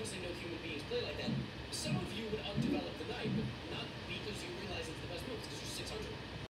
because they know human beings.